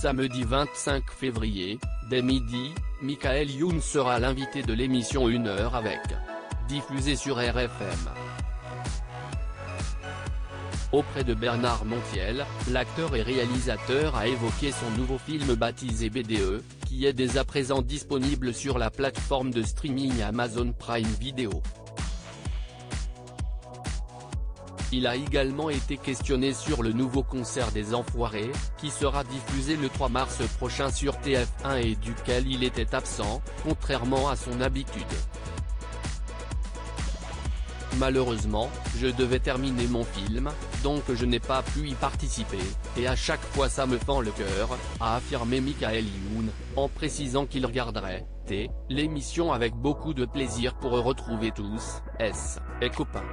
Samedi 25 février, dès midi, Michael Youn sera l'invité de l'émission Une heure avec. Diffusée sur RFM. Auprès de Bernard Montiel, l'acteur et réalisateur a évoqué son nouveau film baptisé BDE, qui est dès à présent disponible sur la plateforme de streaming Amazon Prime Video. Il a également été questionné sur le nouveau concert des Enfoirés, qui sera diffusé le 3 mars prochain sur TF1 et duquel il était absent, contrairement à son habitude. Malheureusement, je devais terminer mon film, donc je n'ai pas pu y participer, et à chaque fois ça me fend le cœur, a affirmé Michael Youn, en précisant qu'il regarderait, T, l'émission avec beaucoup de plaisir pour retrouver tous, S, et copains.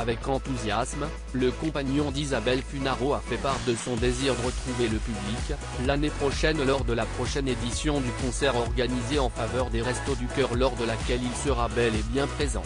Avec enthousiasme, le compagnon d'Isabelle Funaro a fait part de son désir de retrouver le public, l'année prochaine lors de la prochaine édition du concert organisé en faveur des Restos du Cœur lors de laquelle il sera bel et bien présent.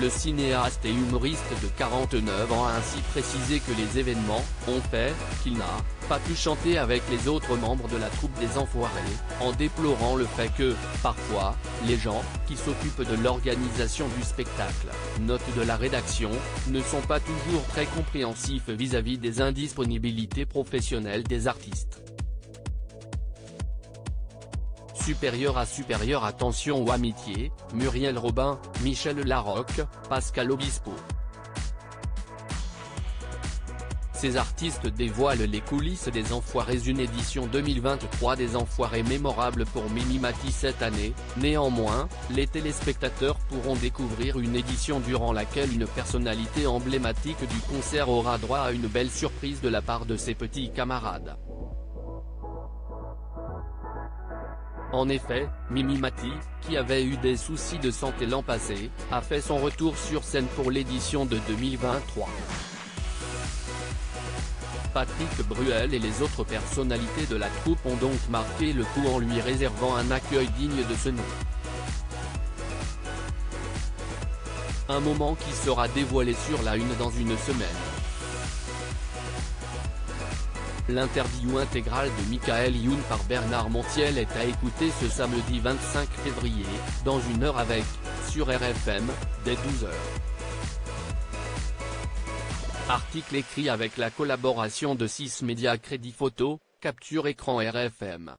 Le cinéaste et humoriste de 49 ans a ainsi précisé que les événements ont fait qu'il n'a pas pu chanter avec les autres membres de la troupe des Enfoirés, en déplorant le fait que, parfois, les gens qui s'occupent de l'organisation du spectacle, note de la rédaction, ne sont pas toujours très compréhensifs vis-à-vis des indisponibilités professionnelles des artistes. Supérieur à supérieur attention ou amitié, Muriel Robin, Michel Larocque, Pascal Obispo. Ces artistes dévoilent les coulisses des Enfoirés une édition 2023 des Enfoirés mémorable pour Mimi Mati cette année, néanmoins, les téléspectateurs pourront découvrir une édition durant laquelle une personnalité emblématique du concert aura droit à une belle surprise de la part de ses petits camarades. En effet, Mimi Mati, qui avait eu des soucis de santé l'an passé, a fait son retour sur scène pour l'édition de 2023. Patrick Bruel et les autres personnalités de la troupe ont donc marqué le coup en lui réservant un accueil digne de ce nom. Un moment qui sera dévoilé sur la une dans une semaine. L'interview intégrale de Michael Youn par Bernard Montiel est à écouter ce samedi 25 février, dans une heure avec, sur RFM, dès 12h. Article écrit avec la collaboration de 6 médias Crédit Photo, Capture Écran RFM.